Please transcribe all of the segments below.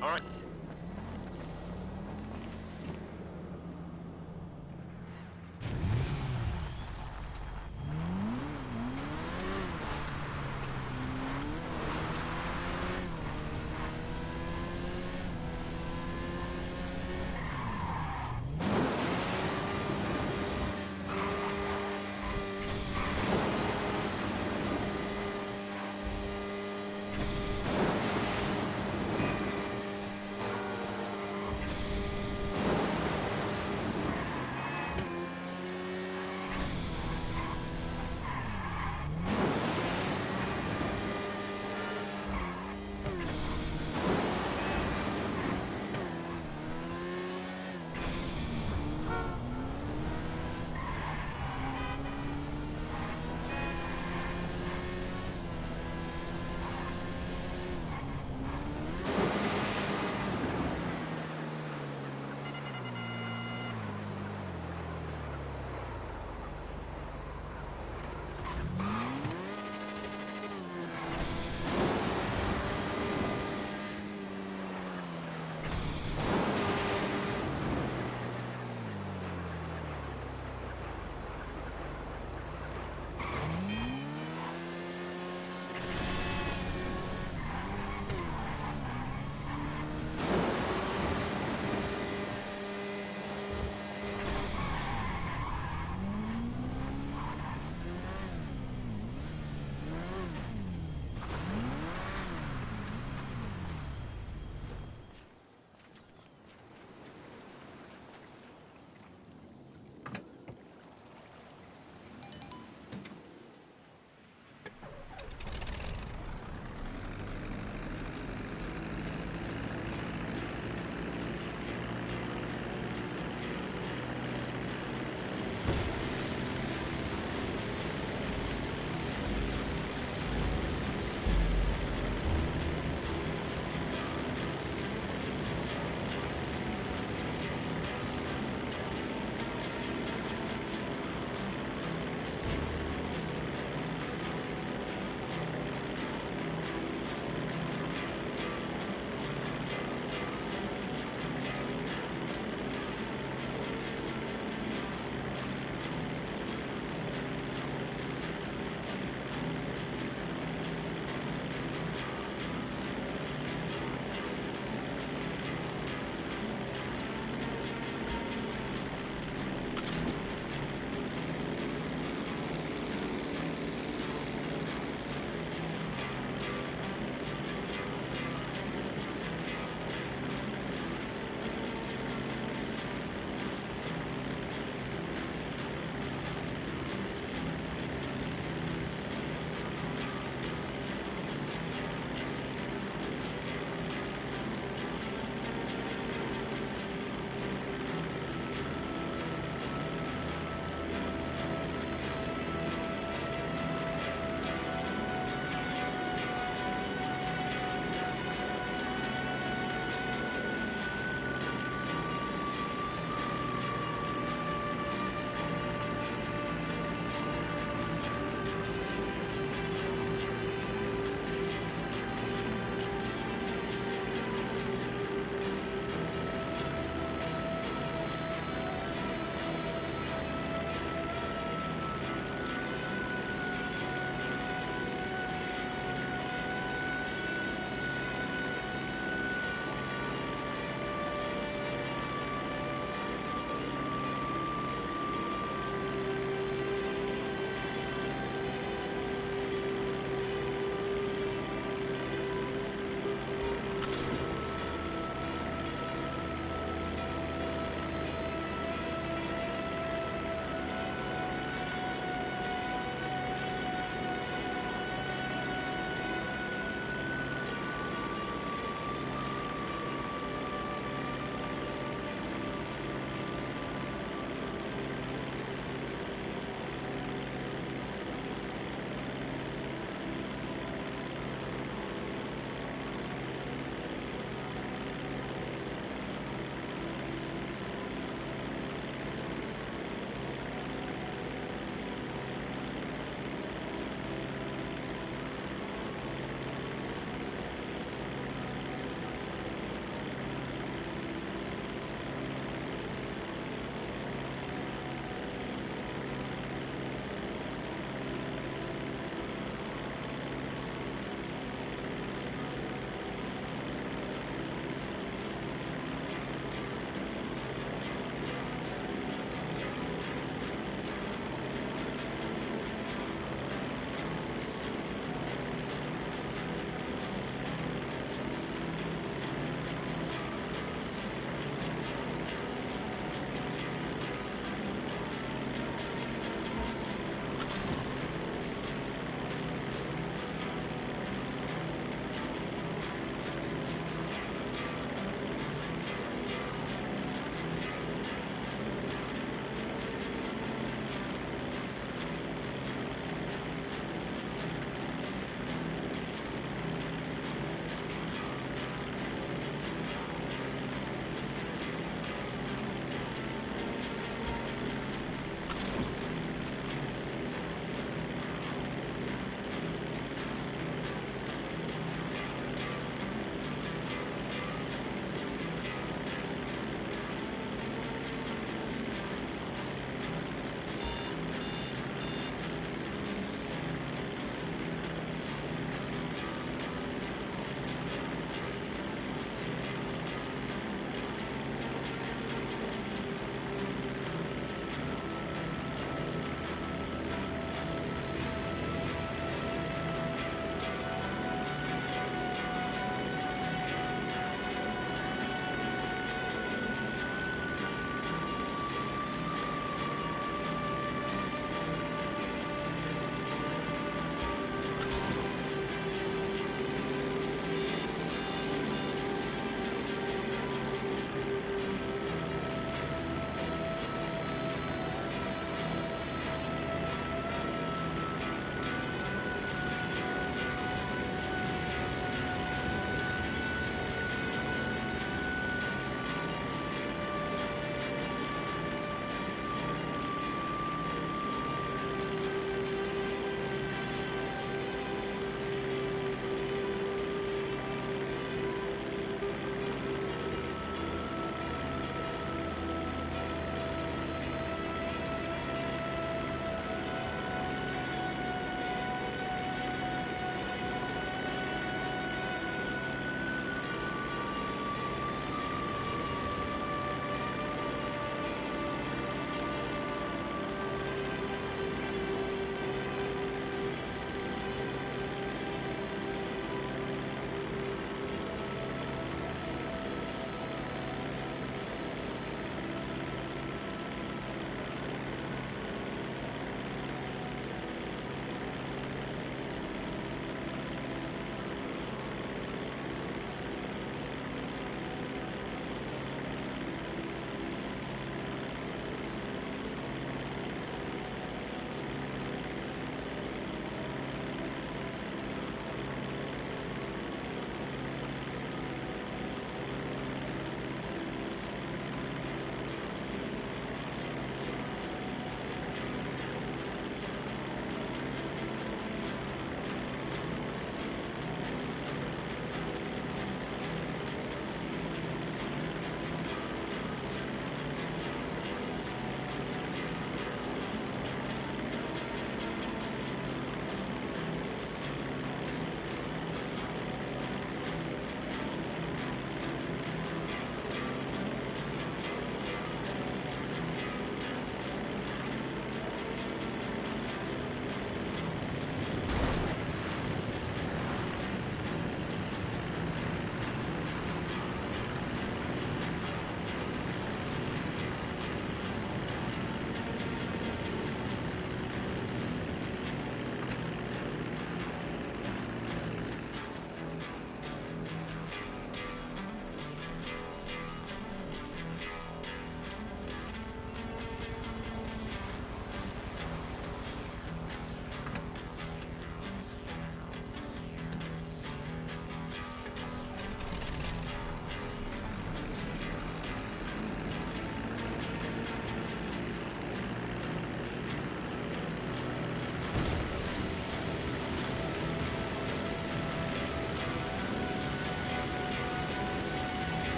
All right.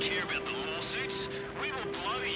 Care about the lawsuits. We will blow you